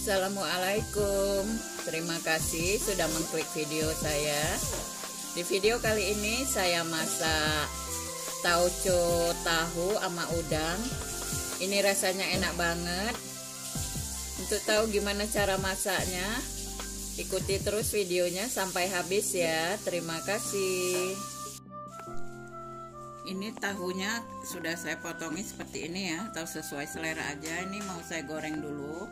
Assalamualaikum Terima kasih sudah mengklik video saya. Di video kali ini saya masak tauco tahu sama udang. Ini rasanya enak banget. Untuk tahu gimana cara masaknya Ikuti terus videonya sampai habis ya. Terima kasih. Ini tahunya sudah saya potongi seperti ini ya. Atau sesuai selera aja. Ini mau saya goreng dulu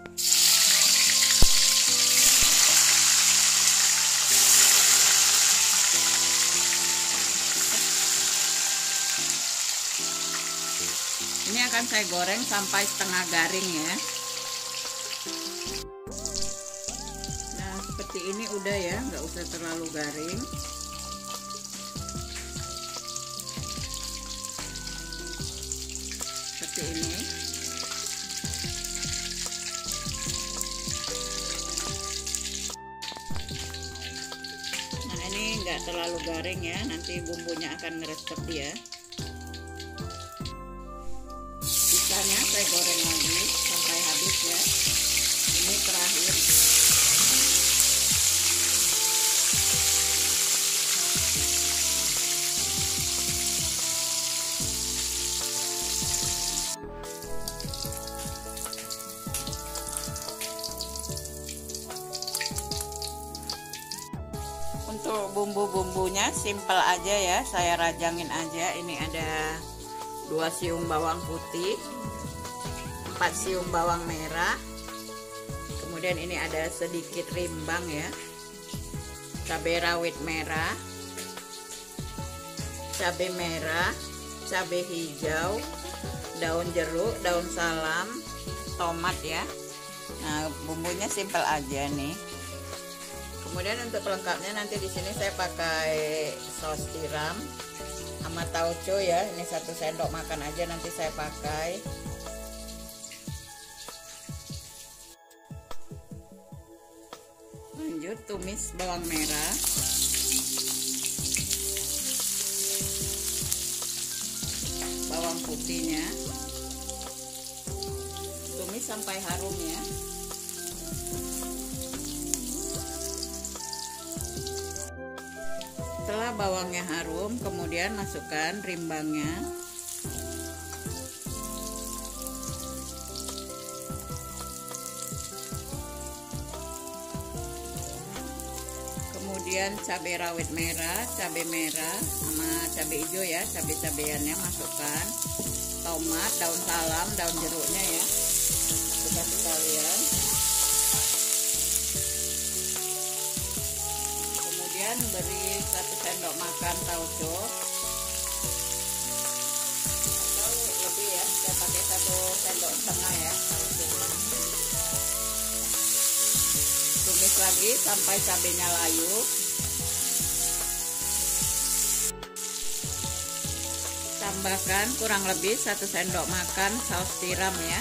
akan saya goreng sampai setengah garing ya. Nah seperti ini udah ya nggak usah terlalu garing. Seperti ini. Nah ini nggak terlalu garing ya nanti bumbunya akan ngeresep ya saya goreng lagi sampai habis ya. Ini terakhir. Untuk bumbu-bumbunya simple aja ya. Saya rajangin aja. Ini ada dua siung bawang putih empat siung bawang merah. Kemudian ini ada sedikit rimbang ya. Cabai rawit merah. Cabai merah cabai hijau daun jeruk daun salam tomat ya. Nah bumbunya simple aja nih. Kemudian untuk pelengkapnya nanti di sini saya pakai saus tiram sama tauco ya. Ini satu sendok makan aja nanti saya pakai lanjut tumis bawang merah. Bawang putihnya. Tumis sampai harum ya setelah bawangnya harum kemudian masukkan rimbangnya kemudian cabai rawit merah cabai merah sama cabai hijau ya cabai-cabeannya masukkan. Tomat daun salam daun jeruknya ya. Masukkan sekalian kemudian beri satu sendok makan tauco. Atau lebih ya saya pakai satu sendok setengah ya lagi sampai cabenya layu. Tambahkan kurang lebih satu sendok makan saus tiram ya.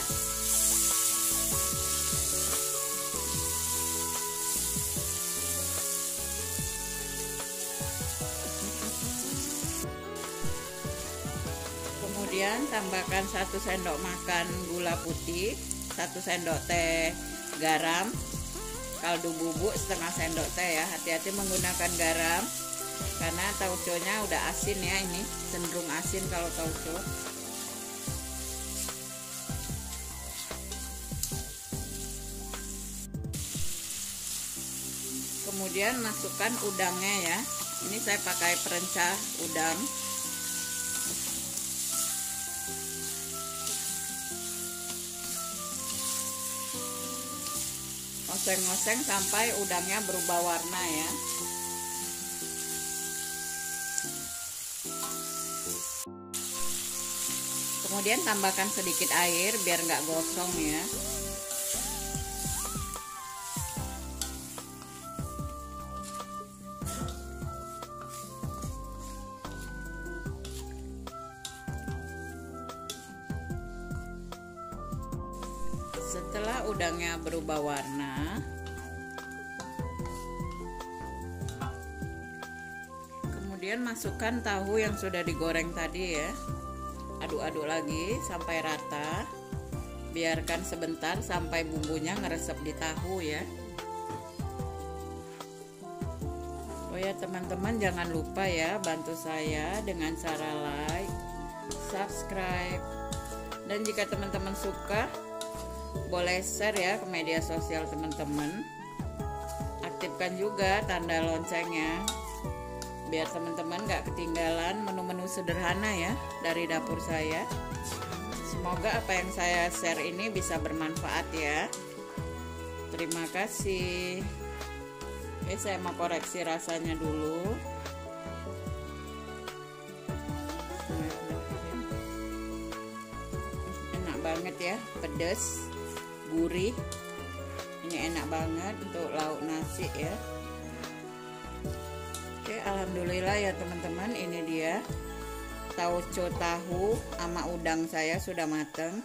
Kemudian tambahkan satu sendok makan gula putih satu sendok teh garam kaldu bubuk setengah sendok teh ya. Hati-hati menggunakan garam karena tauconya udah asin ya ini. Cenderung asin kalau tauco. Kemudian masukkan udangnya ya. Ini saya pakai perencah udang oseng-oseng sampai udangnya berubah warna ya. Kemudian tambahkan sedikit air biar nggak gosong ya setelah udangnya berubah warna kemudian masukkan tahu yang sudah digoreng tadi ya. Aduk-aduk lagi sampai rata. Biarkan sebentar sampai bumbunya ngeresep di tahu ya. Oh ya teman-teman jangan lupa ya bantu saya dengan cara like, subscribe dan jika teman-teman suka boleh share ya ke media sosial teman-teman. Aktifkan juga tanda loncengnya biar teman-teman gak ketinggalan menu-menu sederhana ya dari dapur saya. Semoga apa yang saya share ini bisa bermanfaat ya. Terima kasih. Oke saya mau koreksi rasanya dulu. Enak banget ya pedas gurih. Ini enak banget untuk lauk nasi ya. Oke alhamdulillah ya teman-teman. Ini dia tauco tahu sama udang saya sudah mateng